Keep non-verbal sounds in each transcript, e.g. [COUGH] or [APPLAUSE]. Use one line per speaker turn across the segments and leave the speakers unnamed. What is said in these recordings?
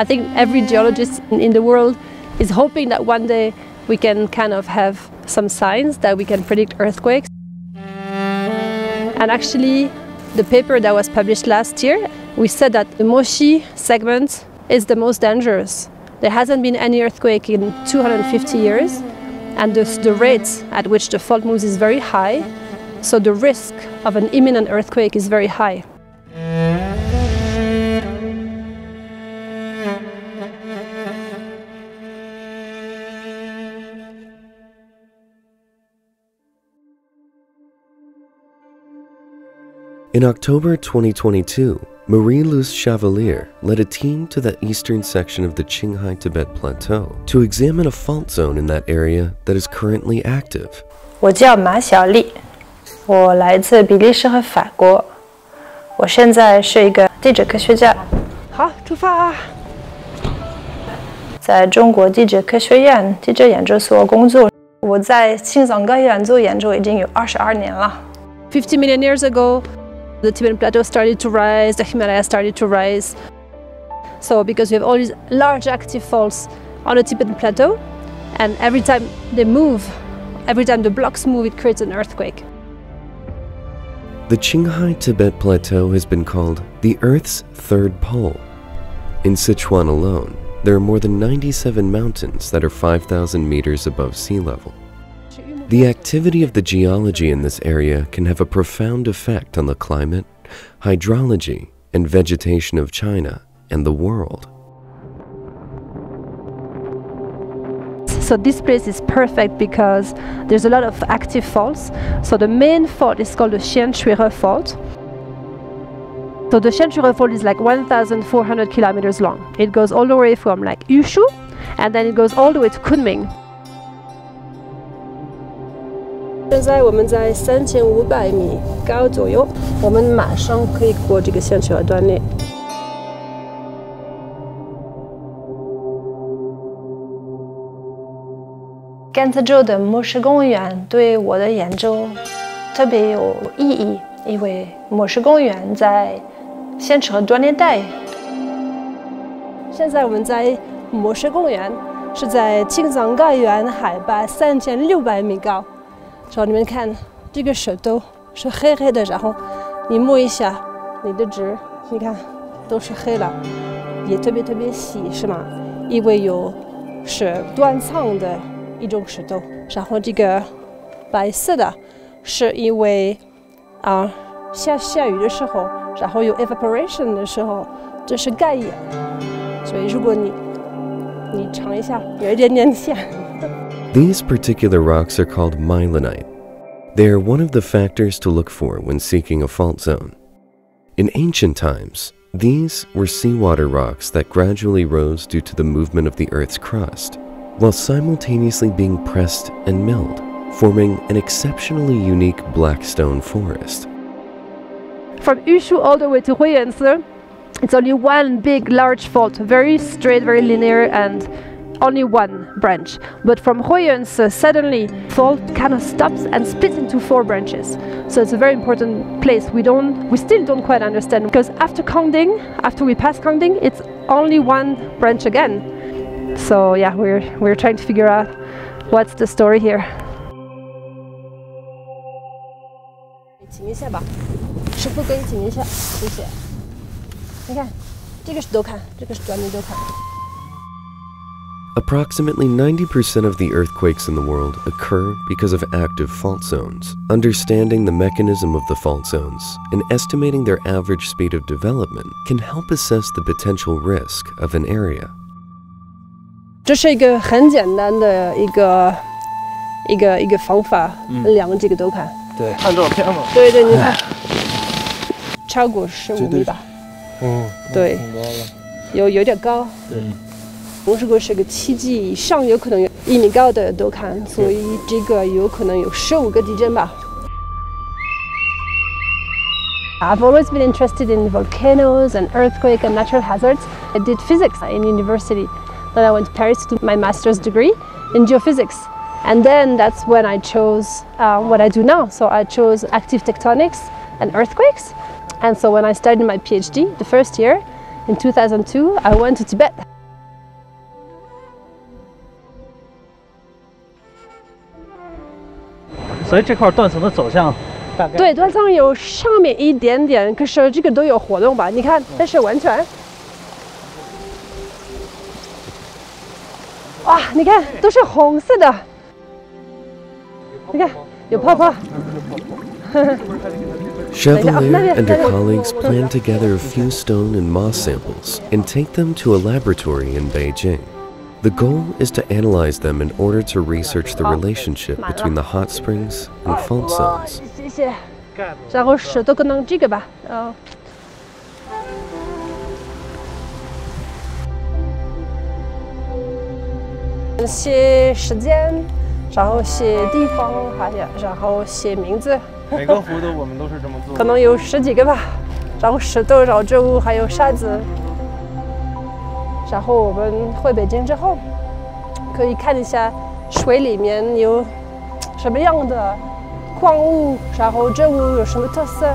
I think every geologist in the world is hoping that one day we can kind of have some signs that we can predict earthquakes. And actually, the paper that was published last year, we said that the Moxi segment is the most dangerous. There hasn't been any earthquake in 250 years, and the, the rate at which the fault moves is very high, so the risk of an imminent earthquake is very high.
In October 2022, Marie-Luce Chevalier led a team to the eastern section of the Qinghai Tibet Plateau to examine a fault zone in that area that is currently active.
我叫马小丽，我来自比利时和法国。我现在是一个地质科学家，
好，出发！
在中国地质科学院地质研究所工作。我在青藏高原做研究已经有二十二年了。
50 million years ago, the Tibetan Plateau started to rise, the Himalayas started to rise. So because we have all these large active faults on the Tibetan Plateau, and every time they move, every time the blocks move, it creates an earthquake.
The Qinghai Tibet Plateau has been called the Earth's third pole. In Sichuan alone, there are more than 97 mountains that are 5,000 meters above sea level. The activity of the geology in this area can have a profound effect on the climate, hydrology, and vegetation of China and the world.
So this place is perfect because there's a lot of active faults. So the main fault is called the Xianshui fault. So the Xianshui fault is like 1,400 kilometers long. It goes all the way from like Yushu and then it goes all the way to Kunming. 现在我们在三千五百米高左右，我们马上可以过这个线区断裂。
甘孜州的莫氏公园对我的研究特别有意义，因为莫氏公园在线池河断裂带。
现在我们在莫氏公园，是在青藏高原海拔三千六百米高。找你们看，这个石头是黑黑的，然后你摸一下你的指，你看都是黑了，也特别特别细，是吗？因为有是断层的。一种石头，然后这个白色的，是因为啊下下雨的时候，然后有 evaporation 的时候，这是盖岩，所以如果你你尝一下，有一点点咸。
These particular rocks are called mylonite. They are one of the factors to look for when seeking a fault zone. In ancient times, these were seawater rocks that gradually rose due to the movement of the Earth's crust while simultaneously being pressed and milled, forming an exceptionally unique black stone forest.
From Yushu all the way to Huiyuansi, it's only one big large fault, very straight, very linear and only one branch. But from Huiyuansi, uh, suddenly fault kind of stops and splits into four branches. So it's a very important place. We don't, we still don't quite understand because after Kangding, after we pass Kangding, it's only one branch again. So yeah, we're we're trying to figure out what's the story here.
Approximately 90% of the earthquakes in the world occur because of active fault zones. Understanding the mechanism of the fault zones and estimating their average speed of development can help assess the potential risk of an area.
这是一个很简单的一个一个一个方法，量这个都看。
对，看照片嘛。
对对，你看，超过十五米吧。
嗯，
对，有有点高。
嗯。
如果是个七级以上，有可能有一米高的都看，所以这个有可能有十五个地震吧。I've always been interested in volcanoes and earthquake and natural hazards. I did physics in university. Then I went to Paris to do my master's degree in geophysics. And then that's when I chose uh, what I do now. So I chose active tectonics and earthquakes. And so when I started my PhD, the first year, In 2002, I went to Tibet.
所以这块断层的走向大概
对，断层有上面一点点，可是这个都有活动吧？你看，这是温泉。哇，你看都是红色的，你看有泡泡。
Chevalier and her colleagues planned to gather a few stone and moss samples and take them to a laboratory in Beijing. The goal is to analyze them in order to research the relationship between the hot springs and fault zones.
谢谢。然后石头可能这个吧，呃。写时间，然后写地方，还有然后写名字，
每个幅度我们都是这么做
可。能有十几个吧。然后石头，然后植物，还有沙子。 然后我们回北京之后，可以看一下水里面有什么样的矿物，然后植物有什么特色。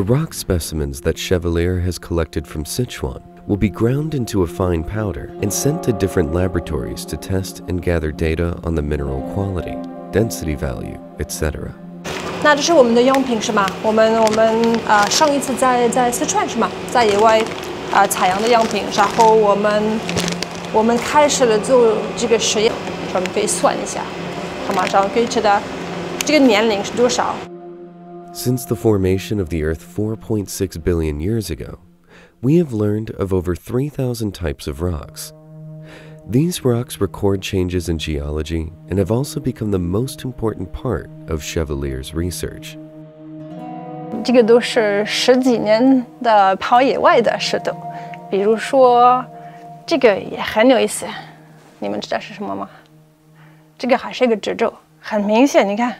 The rock specimens that Chevalier has collected from Sichuan will be ground into a fine powder and sent to different laboratories to test and gather data on the mineral quality, density value, etc.
那这是我们的样品是吗？我们我们啊、呃上一次在在四川是吗？在野外啊、呃采样的样品，然后我们我们开始了做这个实验，我们可以算一下，好吗？然后可以知道这个年龄是多少。
Since the formation of the Earth 4.6 billion years ago, we have learned of over 3,000 types of rocks. These rocks record changes in geology and have also become the most important part of Chevalier's research.
这个都是十几年的跑野外的石头，比如说这个也很有意思，你们知道是什么吗？这个还是一个褶皱，很明显，你看，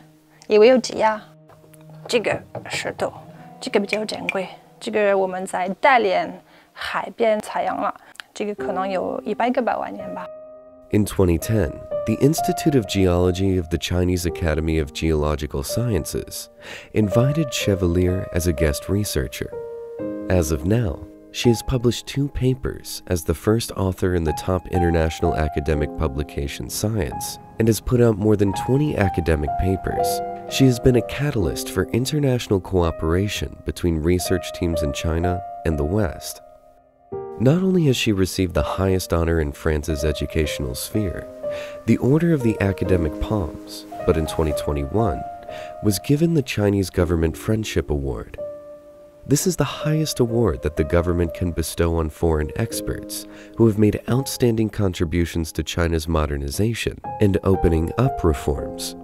以为有挤压。 这个石头，这个比较珍贵，这个我们在大连海边采样了，这个可能有一百个百万年吧。
In 2010, the Institute of Geology of the Chinese Academy of Geological Sciences invited Chevalier as a guest researcher. As of now, she has published two papers as the first author in the top international academic publication Science and has put out more than 20 academic papers. she has been a catalyst for international cooperation between research teams in China and the West. Not only has she received the highest honor in France's educational sphere, the Order of the Academic Palms, but in 2021, was given the Chinese Government Friendship Award. This is the highest award that the government can bestow on foreign experts who have made outstanding contributions to China's modernization and opening up reforms.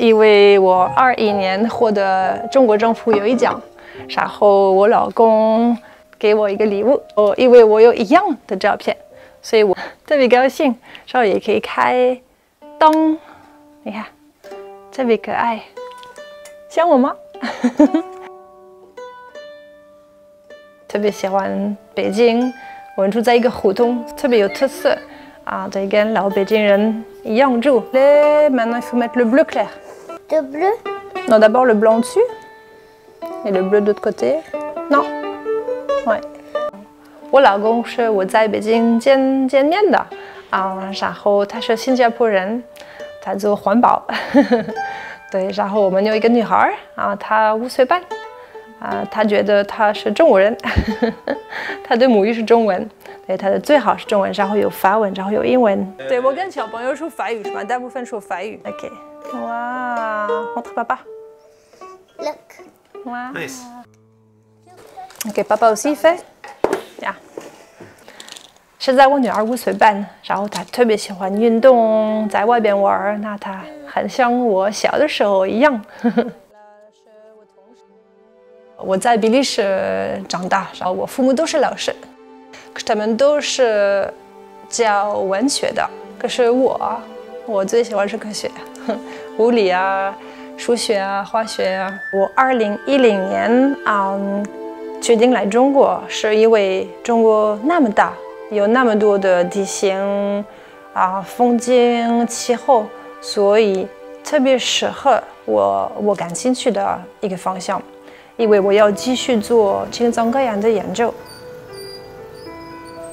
因为我二一年获得中国政府有一奖，然后我老公给我一个礼物，哦，因为我有一样的照片，所以我特别高兴，然后也可以开灯，你看，特别可爱，像我吗？特别喜欢北京，我们住在一个胡同，特别有特色啊，对，跟老北京人一样住。Les maintenant il faut mettre le bleu clair.
De bleu
Non, d'abord le blanc dessus et le bleu de l'autre côté. Non. Ouais. 我老公是我在北京见见面的啊，然后他是新加坡人，他做环保，对，然后我们有一个女孩儿啊，她五岁半，啊，她觉得她是中国人，她的母语是中文，对，它的最好是中文，然后有法文，然后有英文。对我跟小朋友说法语是吧？大部分说法语。OK，哇，montre papa。
Look.
Wow. OK，爸爸 aussi fait 呀。现在我女儿五岁半，然后她特别喜欢运动，在外边玩儿，那她很像我小的时候一样。[LAUGHS] 我在比利时长大，然后我父母都是老师，他们都是教文学的。可是我，我最喜欢是科学，[LAUGHS] 物理啊、数学啊、化学啊。我二零一零年啊、决定来中国，是因为中国那么大，有那么多的地形啊、风景、气候，所以特别适合我我感兴趣的一个方向。因为我要继续做青藏高原的研究。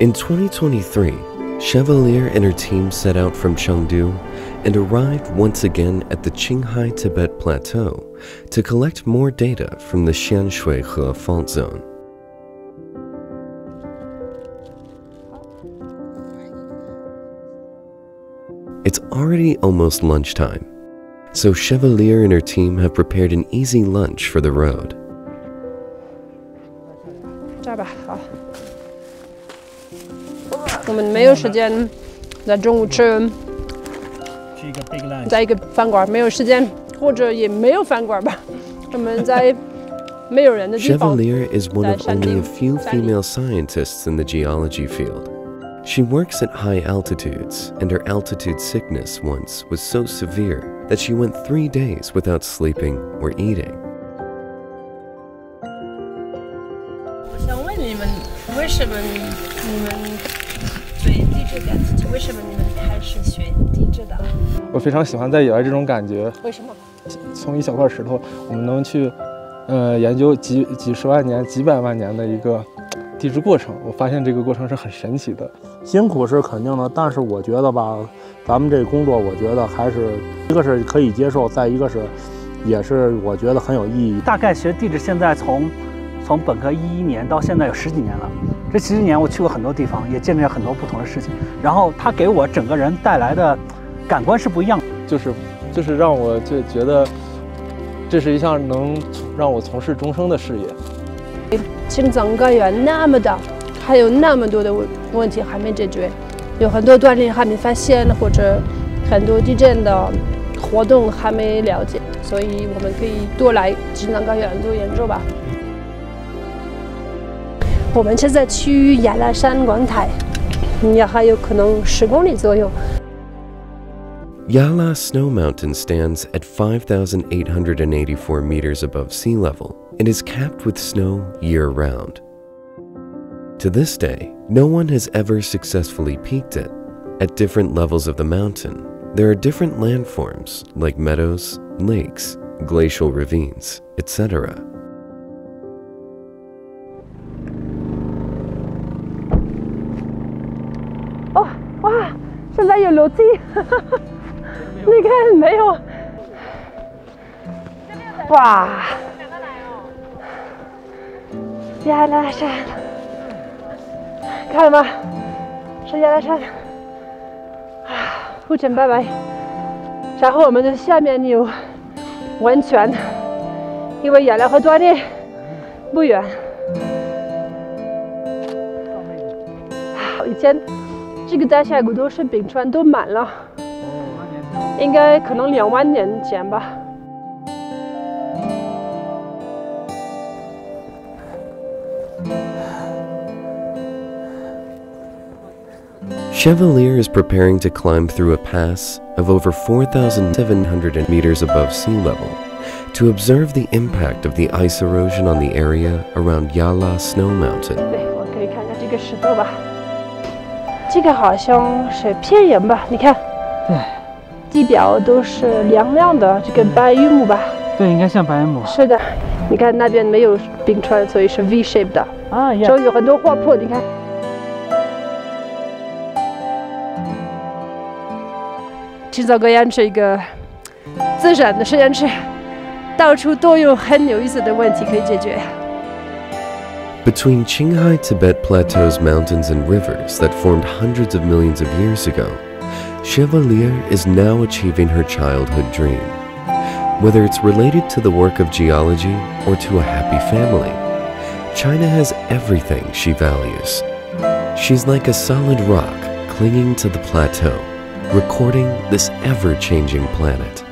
In 2023, Chevalier and her team set out from Chengdu and arrived once again at the Qinghai Tibet Plateau to collect more data from the Xianshui He fault zone. It's already almost lunchtime, so Chevalier and her team have prepared an easy lunch for the road.
这儿吧，好。 我们没有时间在中午吃，
是一个 [LAUGHS] big lunch。
在一个饭馆没有时间，或者也没有饭馆吧。我们在没有人的地方。
Chevalier is one of
在山
only
顶，
a few
山顶。
female scientists in the geology field. She works at high altitudes, and her altitude sickness once was so severe that she went three days without sleeping or eating.
我想问你们，为什么你你们对地 质感兴趣？为什么你们开始学地质的？
我非常喜欢在野外这种感觉，
为什么？
从一小块石头，我们能去，呃，研究几几十万年、几百万年的一个地质过程。我发现这个过程是很神奇的。
辛苦是肯定的，但是我觉得吧，咱们这工作，我觉得还是一个是可以接受，再一个是也是我觉得很有意义。
大概学地质现在从从本科一一年到现在有十几年了。这十几年我去过很多地方，也见证了很多不同的事情。然后它给我整个人带来的感官是不一样的。
就是就是让我就觉得，这是一项能让我从事终生的事业。
青藏高原那么大，还有那么多的问问题还没解决，有很多断裂还没发现，或者很多地震的活动还没了解，所以我们可以多来青藏高原做研究吧。我们现在去雅拉山观台，也还有可能十公里左右。
Yala Snow Mountain stands at 5,884 meters above sea level and is capped with snow year round. To this day, no one has ever successfully peaked it. At different levels of the mountain, there are different landforms like meadows, lakes, glacial ravines, etc.
哇，现在有楼梯，你看没有？哇，亚拉山，看了吗？是亚拉山。啊，护城拜拜。然后我们的下面有温泉，因为亚拉河断裂不远。以前 这个大峡谷都是冰川都满了，应该可能两万年前吧。
Chevalier is preparing to climb through a pass of over 4,700 meters above sea level to observe the impact of the ice erosion on the area around Yala Snow Mountain.
对，我可以看看这个石头吧。 这个好像是片岩吧？你看，
对，
地表都是亮亮的，这个白玉木吧？
对，应该像白玉母
是的，你看那边没有冰川，所以是 V shape 的，
啊，一样。
所以有很多花圃。你看，青藏高原是一个自然的实验室，到处都有很有意思的问题可以解决。
Between Qinghai Tibet Plateau's mountains and rivers that formed hundreds of millions of years ago, Chevalier is now achieving her childhood dream Whether it's related to the work of geology or to a happy family, China has everything she values. She's like a solid rock clinging to the plateau, recording this ever changing planet.